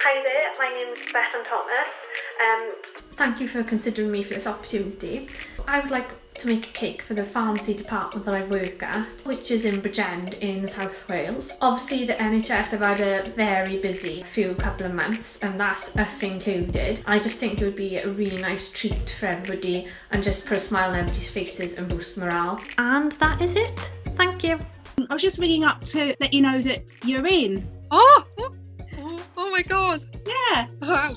Hi there, my name is Bethan Thomas. Um, Thank you for considering me for this opportunity. I would like to make a cake for the pharmacy department that I work at, which is in Bridgend in South Wales. Obviously, the NHS have had a very busy few couple of months, and that's us included. I just think it would be a really nice treat for everybody and just put a smile on everybody's faces and boost morale. And that is it. Thank you. I was just ringing up to let you know that you're in. Oh, my god. Yeah. Wow.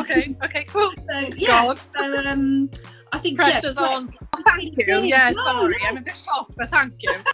Okay, okay, cool. So yeah. God. So um, I think yeah, Pressure's right. on. Oh, thank you. Yeah, No, sorry. no. I'm a bit shocked, but thank you.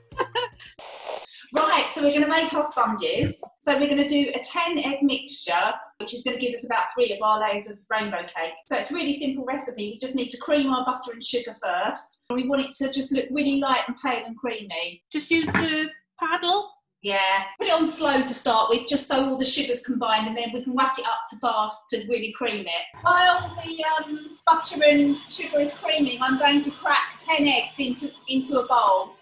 Right, so we're going to make our sponges. So we're going to do a 10 egg mixture, which is going to give us about three of our layers of rainbow cake. So it's a really simple recipe. We just need to cream our butter and sugar first. And we want it to just look really light and pale and creamy. Just use the paddle. Yeah, put it on slow to start with, just so all the sugars combine, and then we can whack it up to fast to really cream it. While the um, butter and sugar is creaming, I'm going to crack 10 eggs into, into a bowl.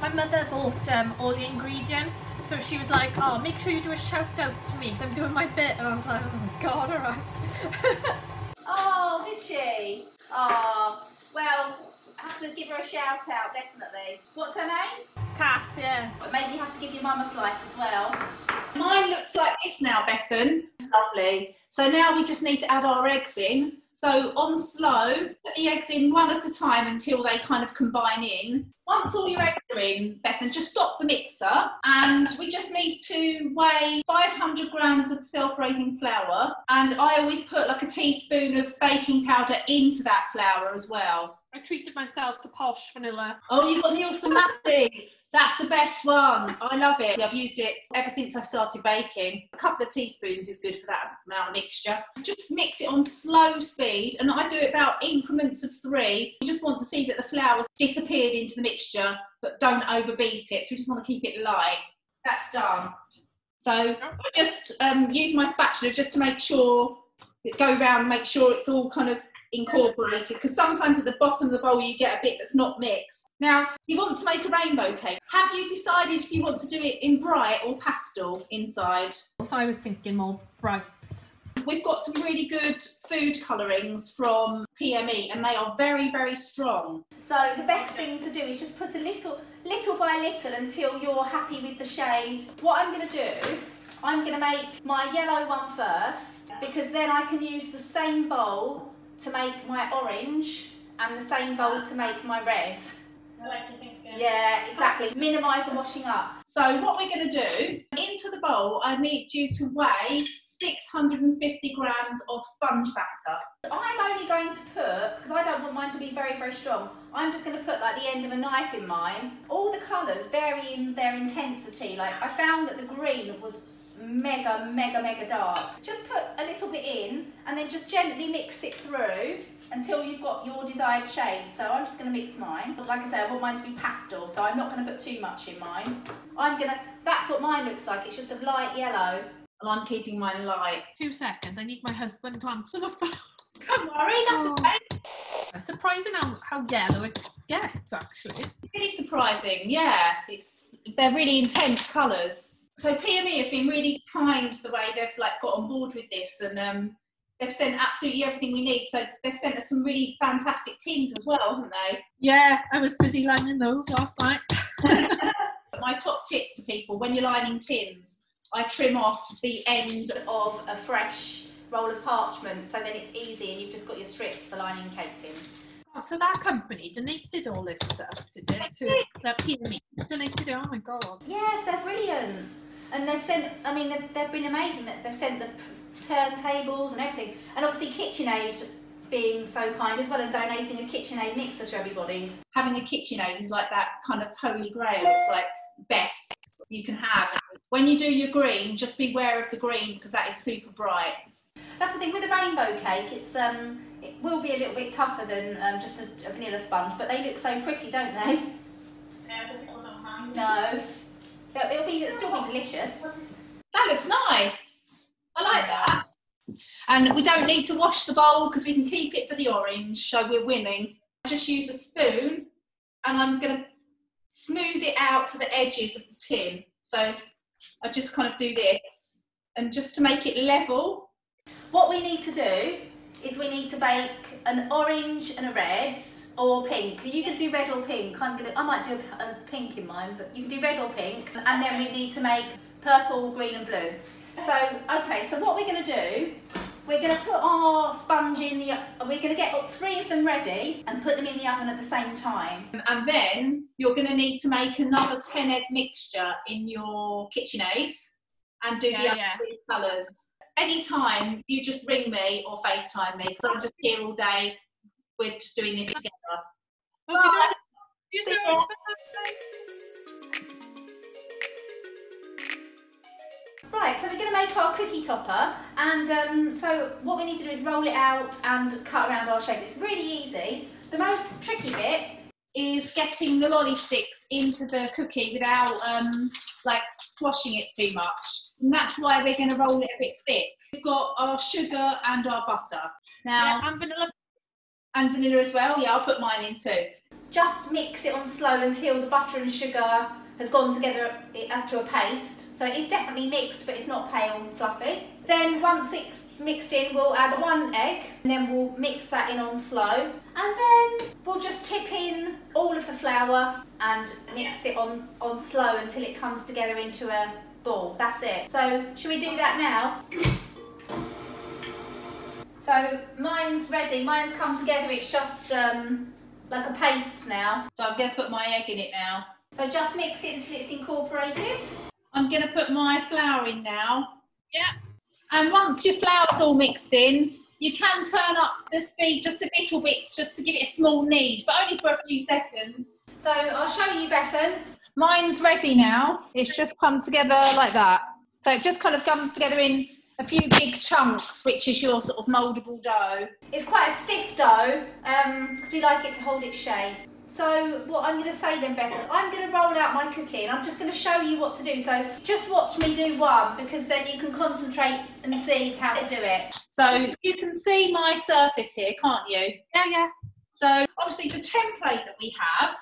My mother bought um, all the ingredients, so she was like, "Oh, make sure you do a shout out to me because I'm doing my bit." And I was like, "Oh my god, all right." Oh, did she? Oh, well, I have to give her a shout out, definitely. What's her name? Kath, yeah. But maybe you have to give your mum a slice as well. Mine looks like this now, Bethan. Lovely. So now we just need to add our eggs in. So on slow, put the eggs in one at a time until they kind of combine in. Once all your eggs are in, Bethan, just stop the mixer and we just need to weigh 500 grams of self-raising flour and I always put like a teaspoon of baking powder into that flour as well. I treated myself to posh vanilla. Oh, you've got Nielsen Massey. That's the best one. I love it. I've used it ever since I started baking. A couple of teaspoons is good for that amount of mixture. Just mix it on slow speed, and I do it about increments of three. You just want to see that the flour's disappeared into the mixture, but don't overbeat it. So we just want to keep it light. That's done. So I just um, use my spatula just to make sure it go around, make sure it's all kind of incorporated because sometimes at the bottom of the bowl you get a bit that's not mixed. Now, you want to make a rainbow cake. Have you decided if you want to do it in bright or pastel inside? So I was thinking more brights. We've got some really good food colourings from PME and they are very, very strong. So the best thing to do is just put a little, little by little until you're happy with the shade. What I'm going to do, I'm going to make my yellow one first because then I can use the same bowl to make my orange and the same bowl to make my red. I like to think. Yeah, exactly. Minimise the washing up. So what we're going to do, into the bowl I need you to weigh 650 grams of sponge batter. I'm only going to put, because I don't want mine to be very, very strong, I'm just going to put like the end of a knife in mine. All the colours vary in their intensity. Like I found that the green was mega, mega, mega dark. Just put a little bit in and then just gently mix it through until you've got your desired shade. So I'm just going to mix mine. Like I say, I want mine to be pastel, so I'm not going to put too much in mine. I'm going to, that's what mine looks like. It's just a light yellow. And I'm keeping mine light. Two seconds. I need my husband to answer the phone. Don't worry, that's Oh. okay. Surprising how, how yellow it gets, actually. Really surprising, yeah. It's they're really intense colours. So PME have been really kind the way they've like got on board with this, and um, they've sent absolutely everything we need. So they've sent us some really fantastic tins as well, haven't they? Yeah, I was busy lining those last night. My top tip to people when you're lining tins, I trim off the end. of a fresh roll of parchment so then it's easy and you've just got your strips for lining cake tins. Oh, so that company donated all this stuff, did it? To that PME donated it. Oh my god. Yes, they're brilliant. And they've sent, I mean, they've, they've been amazing. That They've sent the turntables and everything. And obviously KitchenAid being so kind as well and donating a KitchenAid mixer to everybody's. Having a KitchenAid is like that kind of holy grail. It's like best you can have. When you do your green, just beware of the green because that is super bright. That's the thing with the rainbow cake. It's um, it will be a little bit tougher than um, just a, a vanilla sponge, but they look so pretty, don't they? Yeah, so people don't mind. No. It'll, it'll be it'll still be delicious. That looks nice. I like that. And we don't need to wash the bowl because we can keep it for the orange, so we're winning. I just use a spoon and I'm going to smooth it out to the edges of the tin. So I just kind of do this and just to make it level. What we need to do is we need to bake an orange and a red or pink. You can do red or pink. I'm gonna, I might do a, pink in mine, but you can do red or pink. And then we need to make purple, green and blue. So, okay, so what we're gonna do, we're gonna put our sponge in the, we're gonna get three of them ready and put them in the oven at the same time. And then you're going to need to make another 10 egg mixture in your KitchenAid and do the other yeah. three colours. Anytime you just ring me or FaceTime me because I'm just here all day. We're just doing this together. Well, Bye. Right, so we're going to make our cookie topper, and um, so what we need to do is roll it out and cut around our shape. It's really easy. The most tricky bit Is getting the lolly sticks into the cookie without um, like squashing it too much. And that's why we're going to roll it a bit thick. We've got our sugar and our butter. Now, Yeah, and vanilla. and vanilla as well. Yeah, I'll put mine in too. just mix it on slow until the butter and sugar has gone together as to a paste. So it's definitely mixed, but it's not pale and fluffy. Then once it's mixed in, we'll add one egg, and then we'll mix that in on slow. And then we'll just tip in all of the flour and mix it on, on slow until it comes together into a ball. That's it. So should we do that now? So mine's ready. Mine's come together. It's just um, like a paste now. So I'm to put my egg in it now. So just mix it until it's incorporated. I'm going to put my flour in now. Yeah. And once your flour's all mixed in, you can turn up the speed just a little bit, just to give it a small knead, but only for a few seconds. So I'll show you, Bethan. Mine's ready now. It's just come together like that. So it just kind of comes together in a few big chunks, which is your sort of mouldable dough. It's quite a stiff dough um, because we like it to hold its shape. So what I'm going to say then, Bethan, I'm going to roll out my cookie and I'm just going to show you what to do. So just watch me do one because then you can concentrate and see how to do it. So you can see my surface here, can't you? Yeah, yeah. So obviously the template that we have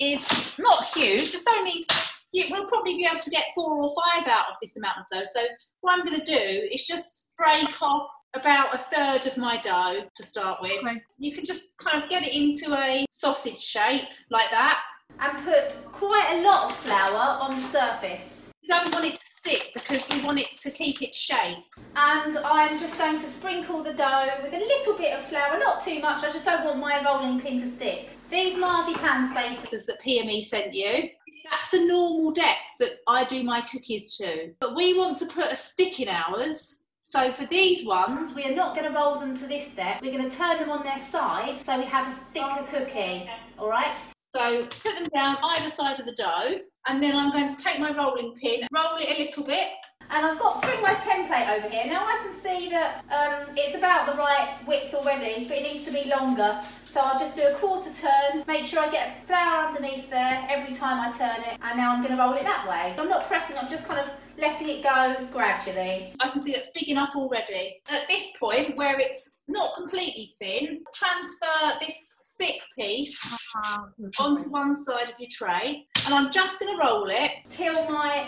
is not huge. It's only you, we'll probably be able to get four or five out of this amount of dough. So what I'm going to do is just break off about a third of my dough to start with. Okay. You can just kind of get it into a sausage shape like that. And put quite a lot of flour on the surface. You don't want it to stick because we want it to keep its shape. And I'm just going to sprinkle the dough with a little bit of flour, not too much, I just don't want my rolling pin to stick. These marzipan spaces, that PME sent you. That's the normal depth that I do my cookies to. But we want to put a stick in ours. So for these ones, we are not going to roll them to this depth, we're going to turn them on their side so we have a thicker cookie, alright? So put them down either side of the dough, and then I'm going to take my rolling pin, roll it a little bit. And I've got bring my template over here. Now I can see that um, it's about the right width already, but it needs to be longer. So I'll just do a quarter turn, make sure I get flour underneath there every time I turn it, and now I'm going to roll it that way. I'm not pressing, I'm just kind of letting it go gradually. I can see that's big enough already. At this point, where it's not completely thin, transfer this thick piece onto one side of your tray, and I'm just going to roll it. Till my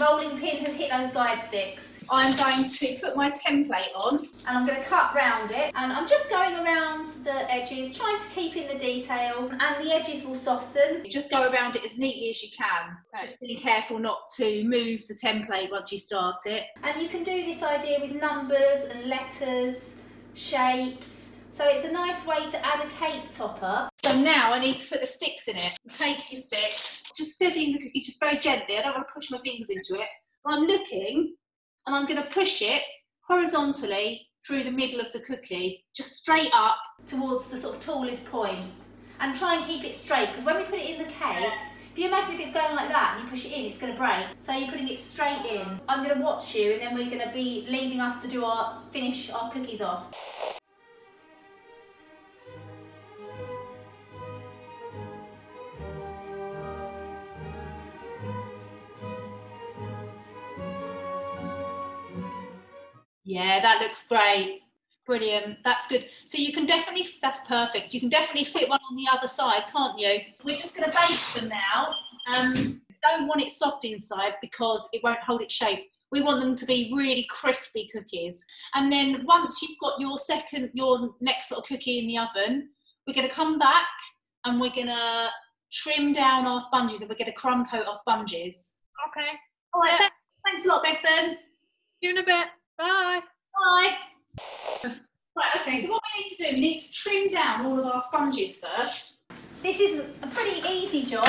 rolling pin has hit those guide sticks. I'm going to put my template on. and I'm going to cut round it and I'm just going around the edges trying to keep in the detail and the edges will soften You just go around it as neatly as you can. Just being careful not to move the template once you start it. and you can do this idea with numbers and letters shapes so it's a nice way to add a cake topper So now I need to put the sticks in it. Take your stick, just steadying the cookie just very gently. I don't want to push my fingers into it. I'm looking and I'm going to push it horizontally through the middle of the cookie, just straight up. towards the sort of tallest point and try and keep it straight because when we put it in the cake if you imagine if it's going like that and you push it in it's going to break so you're putting it straight in I'm going to watch you and then we're going to be leaving us to do our finish our cookies off Yeah, that looks great. Brilliant. That's good. So you can definitely, that's perfect. You can definitely fit one on the other side, can't you? We're just going to bake them now. Um, don't want it soft inside because it won't hold its shape. We want them to be really crispy cookies. And then once you've got your second, your next little cookie in the oven, we're going to come back and we're going to trim down our sponges and we're going to crumb coat our sponges. Okay. All right, Yeah. thanks, thanks a lot, Bethan. See you in a bit. Bye. Bye. Right, okay, so what we need to do, we need to trim down all of our sponges first. This is a pretty easy job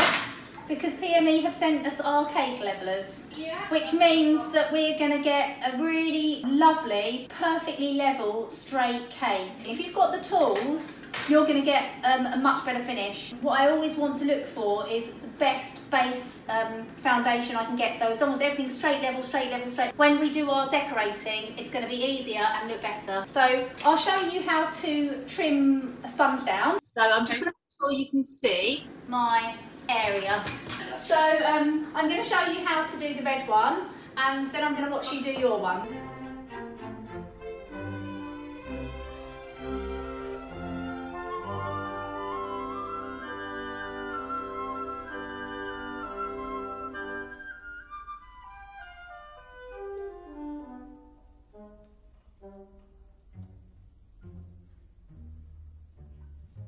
because PME have sent us our cake levelers. Yeah. Which means that we're going to get a really lovely, perfectly level, straight cake. If you've got the tools, you're going to get um, a much better finish. What I always want to look for is the best base um, foundation I can get. So as long as everything's straight level, straight level, straight. When we do our decorating, it's going to be easier and look better. So I'll show you how to trim a sponge down. So I'm just going to make sure you can see. my area. So um, I'm going to show you how to do the red one and then I'm going to watch you do your one.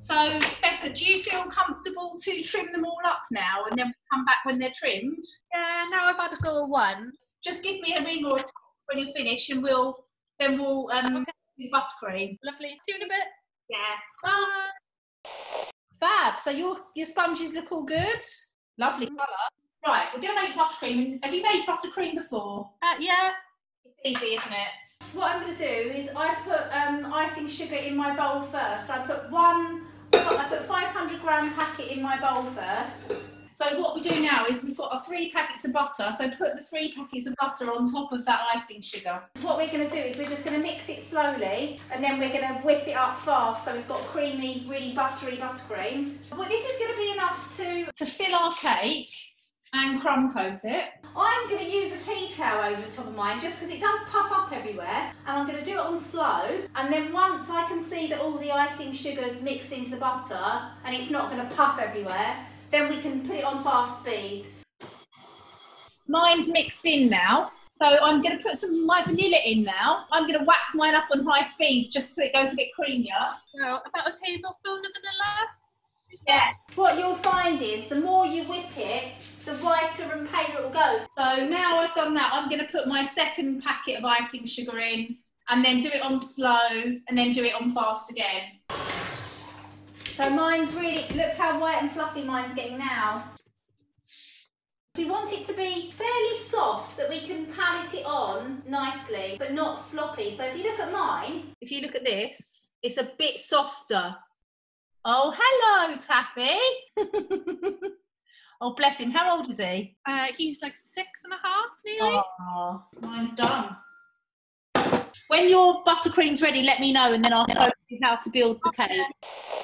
So, Betha, do you feel comfortable to trim them all up now and then we'll come back when they're trimmed? Yeah, now I've had a go at one. Just give me a ring or a text when you finish and we'll then we'll um, Okay. do buttercream. Lovely. See you in a bit. Yeah. Bye. Fab. So your your sponges look all good. Lovely colour. Right, we're going to make buttercream. Have you made buttercream before? Uh, yeah. It's easy, isn't it? What I'm going to do is I put um, icing sugar in my bowl first. I put one, I put 500 gram packet in my bowl first. So what we do now is we've got our three packets of butter. So put the three packets of butter on top of that icing sugar. What we're going to do is we're just going to mix it slowly and then we're going to whip it up fast so we've got creamy, really buttery buttercream. Well, this is going to be enough to To fill our cake and crumb coat it. I'm going to use a tea towel over the top of mine just because it does puff up everywhere and I'm going to do it on slow and then once I can see that all the icing sugar's mixed into the butter and it's not going to puff everywhere then we can put it on fast speed. Mine's mixed in now. So I'm going to put some of my vanilla in now. I'm going to whack mine up on high speed just so it goes a bit creamier. So about a tablespoon of vanilla. Yeah. What you'll find is the more you whip it the whiter and paler it will go. So now I've done that, I'm going to put my second packet of icing sugar in and then do it on slow and then do it on fast again. So mine's really, look how white and fluffy mine's getting now. We want it to be fairly soft that we can palette it on nicely, but not sloppy. So if you look at mine, If you look at this, it's a bit softer. Oh, hello, Taffy. oh, bless him. How old is he? Uh, he's like six and a half nearly. Oh, mine's done. When your buttercream's ready, let me know and then I'll show you how to build the cake.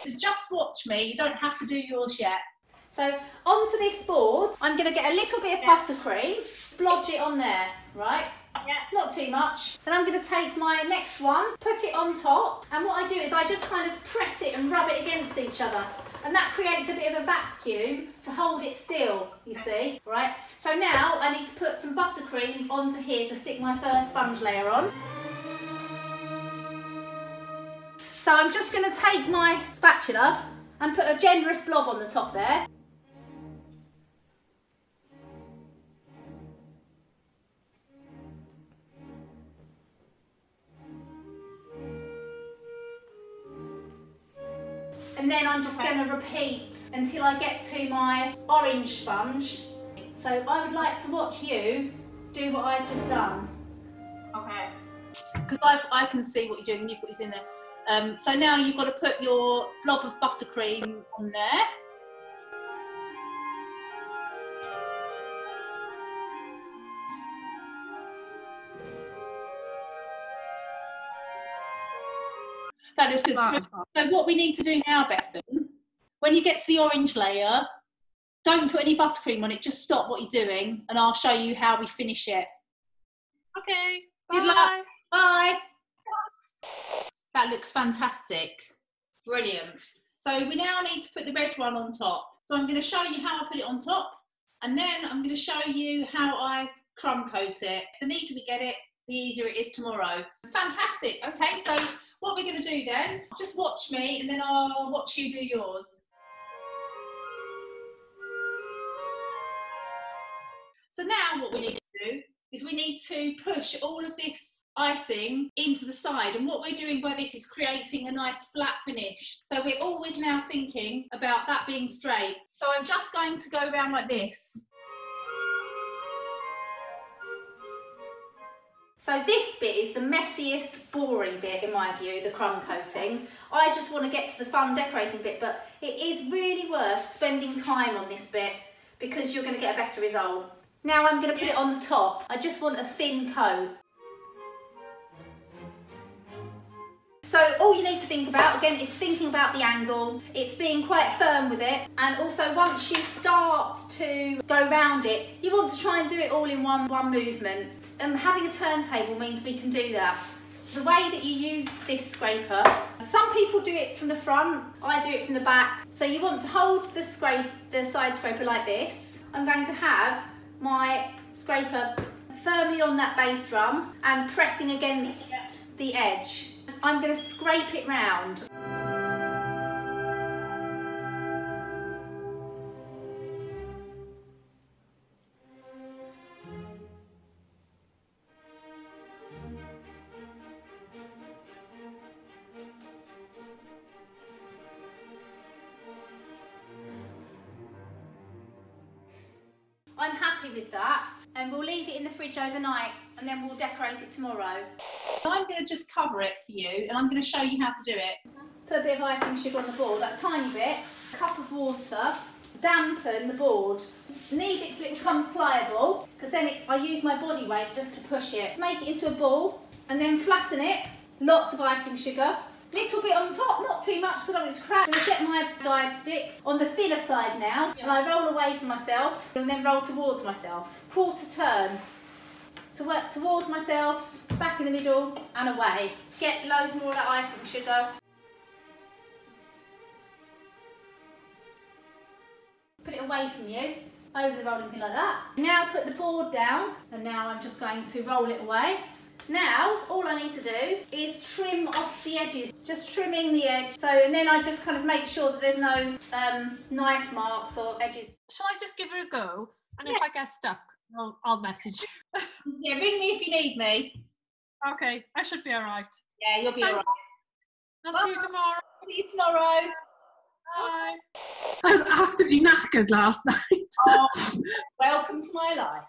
So just watch me, you don't have to do yours yet. so onto this board, I'm going to get a little bit of Yeah. buttercream, splodge it on there, right? Yeah. Not too much. Then I'm going to take my next one, put it on top, and what I do is I just kind of press it and rub it against each other. And that creates a bit of a vacuum to hold it still, you see, right? So now I need to put some buttercream onto here to stick my first sponge layer on. So I'm just going to take my spatula and put a generous blob on the top there. And then I'm just Okay. going to repeat until I get to my orange sponge. So I would like to watch you do what I've just done. Okay. Because I, I can see what you're doing and you've got yours in there. Um, so now you've got to put your blob of buttercream on there. That looks good. So what we need to do now, Bethan, when you get to the orange layer, don't put any buttercream on it. Just stop what you're doing, and I'll show you how we finish it. Okay. Good luck. bye. Bye. That looks fantastic. Brilliant. So we now need to put the red one on top. So I'm going to show you how I put it on top, and then I'm going to show you how I crumb coat it. The neater we get it, the easier it is tomorrow. Fantastic. Okay, so what we're going to do then, just watch me and then I'll watch you do yours. So now what we need to do is we need to push all of this icing into the side and what we're doing by this is creating a nice flat finish. So we're always now thinking about that being straight. So I'm just going to go around like this. So this bit is the messiest, boring bit in my view, the crumb coating. I just want to get to the fun decorating bit, but it is really worth spending time on this bit because you're going to get a better result. Now I'm going to put it on the top. I just want a thin coat. So all you need to think about, again, is thinking about the angle. It's being quite firm with it. And also once you start to go round it, you want to try and do it all in one, one movement. And um, having a turntable means we can do that. So the way that you use this scraper, some people do it from the front, I do it from the back. So you want to hold the scrape, the side scraper like this. I'm going to have my scraper firmly on that base drum and pressing against the edge. I'm going to scrape it round. The fridge overnight and then we'll decorate it tomorrow. I'm going to just cover it for you and I'm going to show you how to do it. Put a bit of icing sugar on the board, a tiny bit, a cup of water, dampen the board. Knead it till it becomes pliable because then it, I use my body weight just to push it. Make it into a ball and then flatten it. Lots of icing sugar. Little bit on top, not too much so I don't want it to crack. I'm going to set my guide sticks on the thinner side now yeah. and I roll away from myself and then roll towards myself. Quarter turn. To work towards myself, back in the middle and away. Get loads more of that icing sugar. Put it away from you, over the rolling pin like that. Now put the board down and now I'm just going to roll it away. Now, all I need to do is trim off the edges, just trimming the edge. So, and then I just kind of make sure that there's no um, knife marks or edges. Shall I just give it a go? And yeah. if I get stuck, I'll, I'll message you. yeah, ring me if you need me. Okay, I should be all right. Yeah, you'll be all right. I'll Bye. see you tomorrow. See you tomorrow. Bye. I was absolutely knackered last night. oh, welcome to my life.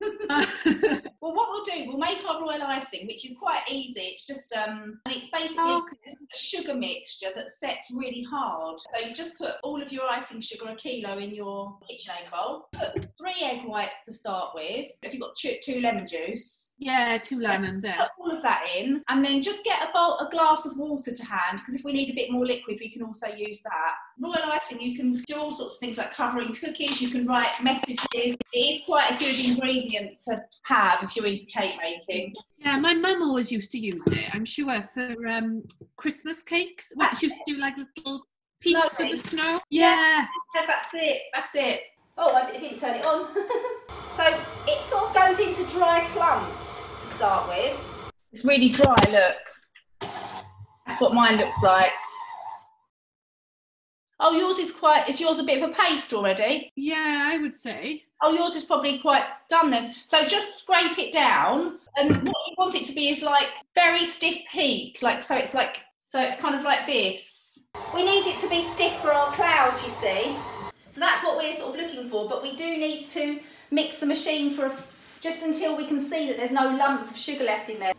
well, what we'll do, we'll make our royal icing, which is quite easy. It's just, um, and it's basically oh, okay. a sugar mixture that sets really hard. So you just put all of your icing sugar, a kilo, in your kitchen KitchenAid bowl. Put three egg whites to start with. If you've got two, two lemon juice. Yeah, two lemons, yeah. Put all of that in, and then just get a bowl, a glass of water to hand, because if we need a bit more liquid, we can also use that. Royal icing, you can do all sorts of things like covering cookies, you can write messages. It is quite a good ingredient to have if you're into cake making. Yeah, my mum always used to use it, I'm sure, for um, Christmas cakes. She used to do like little peaks of the snow. Yeah. yeah. That's it, that's it. Oh, I didn't turn it on. so it sort of goes into dry clumps to start with. It's really dry, look. That's what mine looks like. Oh, yours is quite, is yours a bit of a paste already? Yeah, I would say. Oh, yours is probably quite done then. So just scrape it down. And what you want it to be is like very stiff peak. Like, so it's like, so it's kind of like this. We need it to be stiff for our clouds, you see. So that's what we're sort of looking for. But we do need to mix the machine for a, just until we can see that there's no lumps of sugar left in there.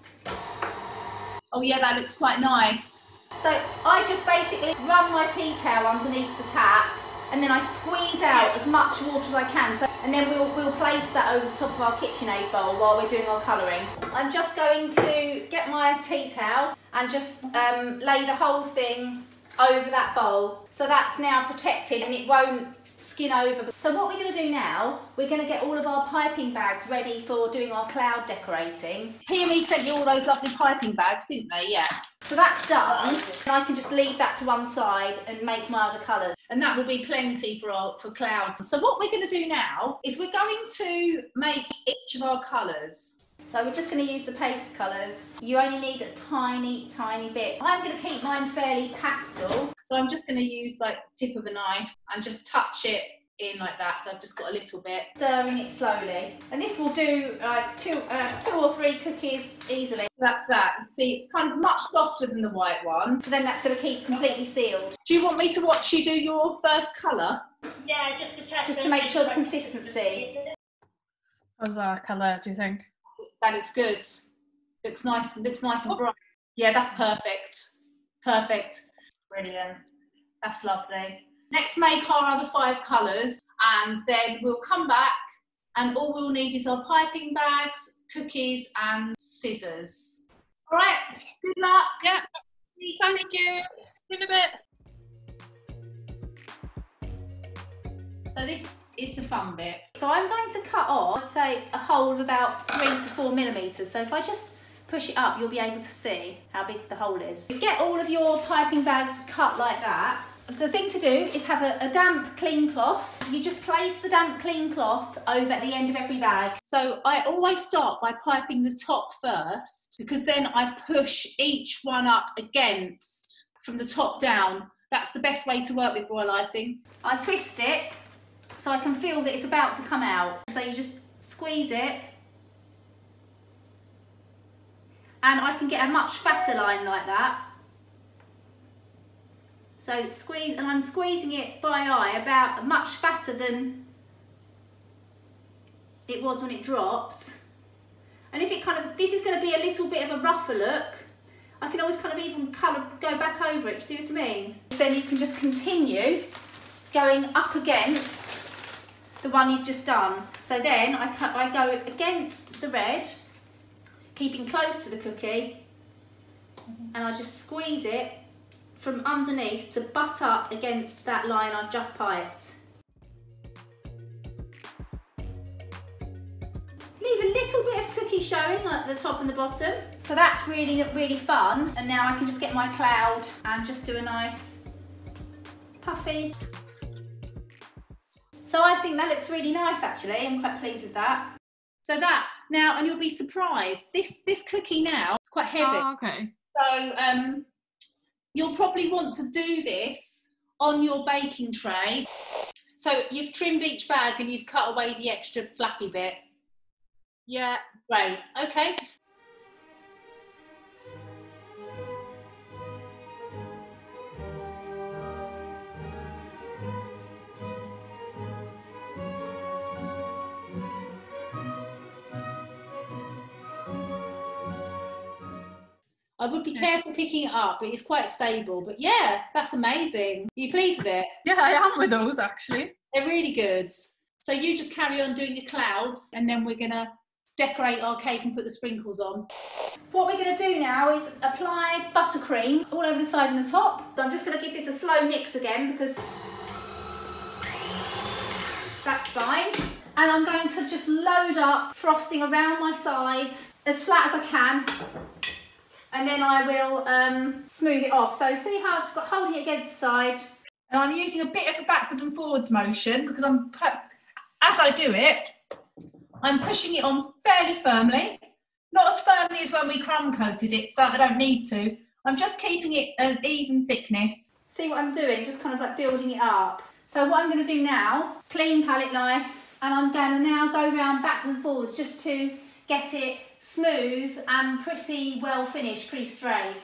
Oh yeah, that looks quite nice. So I just basically run my tea towel underneath the tap and then I squeeze out as much water as I can. So, and then we'll, we'll place that over the top of our KitchenAid bowl while we're doing our colouring. I'm just going to get my tea towel and just um, lay the whole thing over that bowl. So that's now protected and it won't skin over. So what we're going to do now, we're going to get all of our piping bags ready for doing our cloud decorating. PME sent you all those lovely piping bags, didn't they? Yeah. So that's done. And I can just leave that to one side and make my other colours. and that will be plenty for our, for clouds. So what we're going to do now is we're going to make each of our colours. So we're just going to use the paste colours. You only need a tiny, tiny bit. I'm going to keep mine fairly pastel. So I'm just going to use like tip of a knife and just touch it in like that. So I've just got a little bit. Stirring it slowly. And this will do like two, uh, two or three cookies easily. So that's that. You see, it's kind of much softer than the white one. So then that's going to keep completely sealed. Do you want me to watch you do your first colour? Yeah, just to check. Just to make sure the right consistency. How's our colour, do you think? That looks good. Looks nice. Looks nice and oh. bright. Yeah, that's perfect. Perfect. Brilliant. That's lovely. Let's make our other five colours and then we'll come back and all we'll need is our piping bags, cookies and scissors. All right, good luck. Yeah. Thank you. See you in a bit. So this is the fun bit. So I'm going to cut off, I'd say, a hole of about three to four millimetres. So if I just push it up, you'll be able to see how big the hole is. Get all of your piping bags cut like that. The thing to do is have a, a damp, clean cloth. You just place the damp, clean cloth over at the end of every bag. So I always start by piping the top first because then I push each one up against from the top down. That's the best way to work with royal icing. I twist it so I can feel that it's about to come out. So you just squeeze it and I can get a much fatter line like that. So squeeze, and I'm squeezing it by eye about much fatter than it was when it dropped. And if it kind of, this is going to be a little bit of a rougher look, I can always kind of even colour, go back over it, see what I mean? Then you can just continue going up against the one you've just done. So then I, cut, I go against the red, keeping close to the cookie, and I just squeeze it from underneath to butt up against that line I've just piped. Leave a little bit of cookie showing at the top and the bottom. So that's really, really fun. And now I can just get my cloud and just do a nice puffy. So I think that looks really nice actually. I'm quite pleased with that. So that now, and you'll be surprised. This this cookie now it's quite heavy. Oh, okay. So um, you'll probably want to do this on your baking tray. So you've trimmed each bag and you've cut away the extra flappy bit. Yeah. Great. Okay. I would be careful picking it up. It is quite stable, but yeah, that's amazing. Are you pleased with it? Yeah, I am with those actually. They're really good. So you just carry on doing your clouds, and then we're gonna decorate our cake and put the sprinkles on. What we're going to do now is apply buttercream all over the side and the top. So I'm just going to give this a slow mix again because that's fine. And I'm going to just load up frosting around my sides as flat as I can. And then I will um, smooth it off. So see how I've got holding it against the side. And I'm using a bit of a backwards and forwards motion because I'm, as I do it, I'm pushing it on fairly firmly. Not as firmly as when we crumb coated it, I don't need to. I'm just keeping it an even thickness. See what I'm doing? Just kind of like building it up. So what I'm going to do now, clean palette knife, and I'm going to now go round back and forwards just to get it smooth and pretty well finished, pretty straight.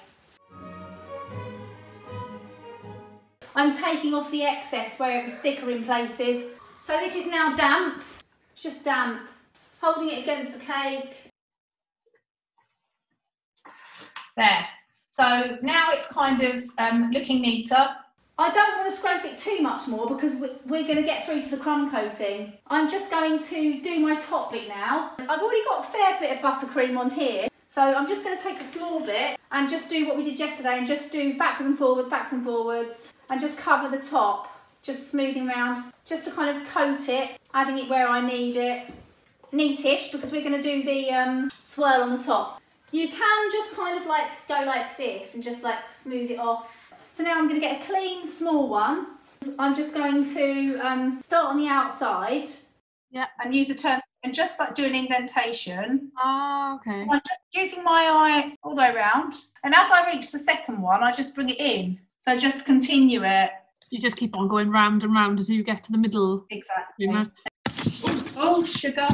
I'm taking off the excess where it was thicker in places. So this is now damp, it's just damp. Holding it against the cake. There. So now it's kind of um, looking neater. I don't want to scrape it too much more because we- we're going to get through to the crumb coating. I'm just going to do my top bit now. I've already got a fair bit of buttercream on here. So I'm just going to take a small bit and just do what we did yesterday and just do backwards and forwards, backwards and forwards and just cover the top. Just smoothing around, just to kind of coat it, adding it where I need it. Neatish because we're going to do the um, swirl on the top. You can just kind of like go like this and just like smooth it off so now I'm going to get a clean small one. I'm just going to um, start on the outside Yeah. And use a turn and just like do an indentation. Oh, okay. I'm just using my eye all the way around. And as I reach the second one, I just bring it in. So just continue it. You just keep on going round and round until you get to the middle. Exactly. Oh, sugar.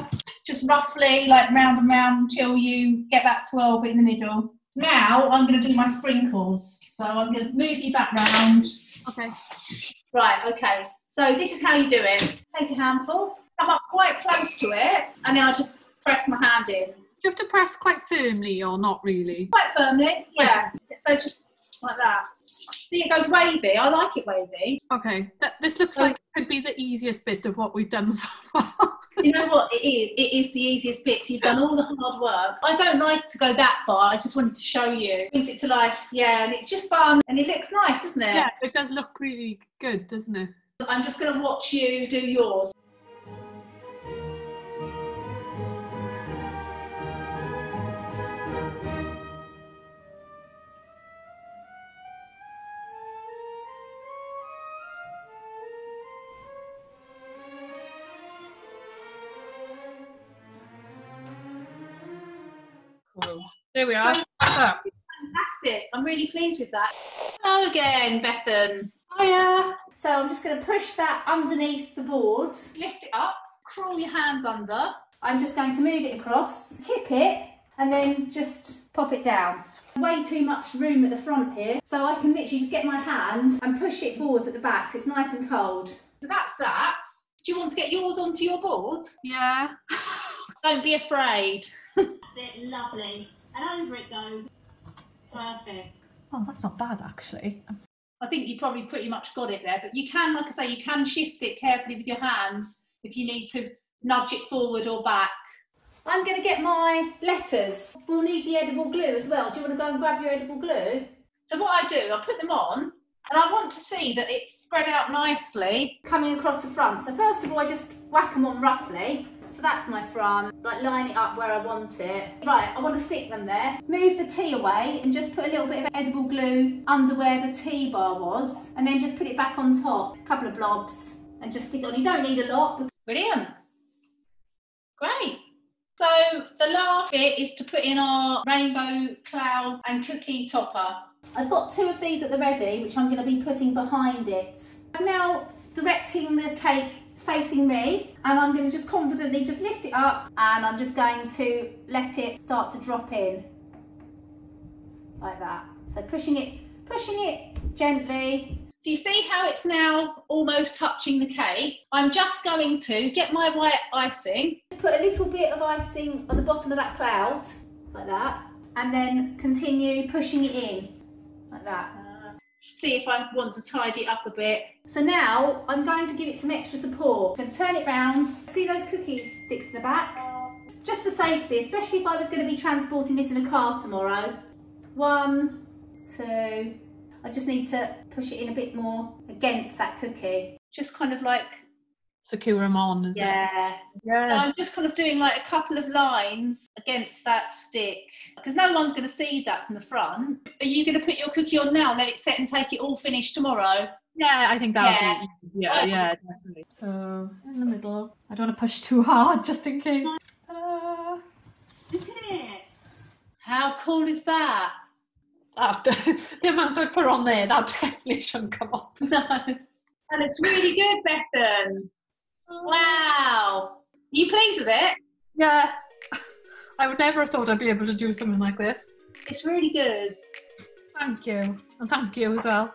Just roughly like round and round until you get that swirl bit in the middle. Now I'm going to do my sprinkles. So I'm going to move you back round. Okay. Right, okay. So this is how you do it. Take a handful, come up quite close to it, and then I just press my hand in. you have to press quite firmly or not really? Quite firmly, yeah. So just like that. See, it goes wavy. I like it wavy. Okay. That, this looks So- like it could be the easiest bit of what we've done so far. You know what? It is. It is the easiest bit. So you've done all the hard work. I don't like to go that far. I just wanted to show you. Brings it to life. Yeah, and it's just fun and it looks nice, doesn't it? yeah, it does look really good, doesn't it? I'm just going to watch you do yours. Cool. There we are. What's up? Fantastic. I'm really pleased with that. Hello again, Bethan. Hiya. So I'm just going to push that underneath the board. Lift it up, crawl your hands under. I'm just going to move it across, tip it, and then just pop it down. Way too much room at the front here, so I can literally just get my hand and push it forwards at the back 'cause it's nice and cold. So that's that. Do you want to get yours onto your board? Yeah. Don't be afraid. That's it, lovely. And over it goes. Perfect. Oh, that's not bad actually. I think you probably pretty much got it there, but you can, like I say, you can shift it carefully with your hands if you need to nudge it forward or back. I'm going to get my letters. We'll need the edible glue as well. Do you want to go and grab your edible glue? So what I do, I put them on, and I want to see that it's spread out nicely. Coming across the front. So first of all, I just whack them on roughly. So that's my front. Like line it up where I want it. Right, I want to stick them there. Move the tea away and just put a little bit of edible glue under where the tea bar was. And then just put it back on top. A couple of blobs and just stick it on. You don't need a lot. Brilliant. Great. So the last bit is to put in our rainbow cloud and cookie topper. I've got two of these at the ready, which I'm going to be putting behind it. I'm now directing the cake facing me and I'm going to just confidently just lift it up and I'm just going to let it start to drop in like that. So pushing it, pushing it gently. So you see how it's now almost touching the cake? I'm just going to get my white icing. Put a little bit of icing on the bottom of that cloud like that and then continue pushing it in like that. See if I want to tidy it up a bit. So now I'm going to give it some extra support. I'm going to turn it round. See those cookie sticks in the back? Just for safety, especially if I was going to be transporting this in a car tomorrow. One, two. I just need to push it in a bit more against that cookie. Just kind of like, Secure them on, is it? yeah. So Yeah. I'm just kind of doing like a couple of lines against that stick because no one's going to see that from the front. Are you going to put your cookie on now and let it set and take it all finished tomorrow? Yeah, I think that would Yeah. be yeah, yeah, definitely. So in the middle. I don't want to push too hard just in case. Ta-da! Look at it. How cool is that? After the amount I put on there, that definitely shouldn't come up. No. And it's really good, Bethan. Wow. Are you pleased with it? Yeah. I would never have thought I'd be able to do something like this. It's really good. Thank you. And thank you as well.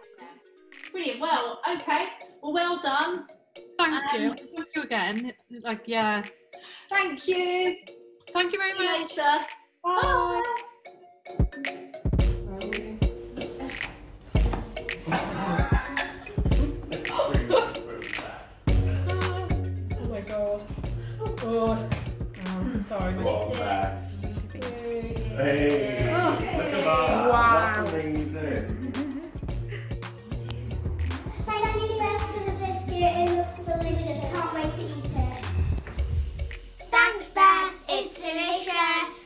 Brilliant. Well, okay. Well, well done. Thank you. Um, Thank you again. Like, yeah. Thank you. Thank you very See you much. later. Bye. Oh Oh, sorry. Back. Hey, look at that. Wow. That's amazing. Thank you both for the biscuit. It looks delicious. Can't wait to eat it. Thanks, Ben. It's delicious.